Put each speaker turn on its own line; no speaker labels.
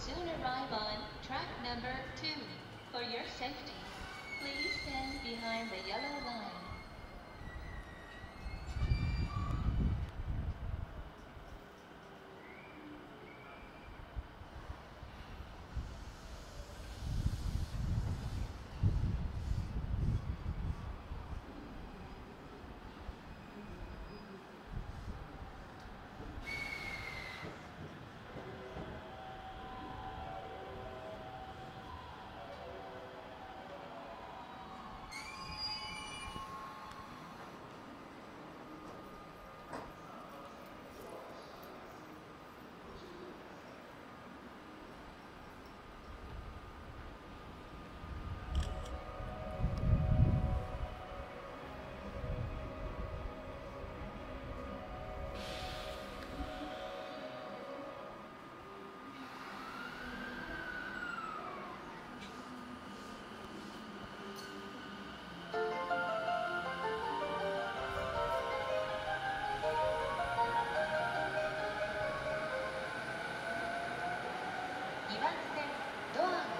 soon arrive on track number two. For your safety, please 番線ドアの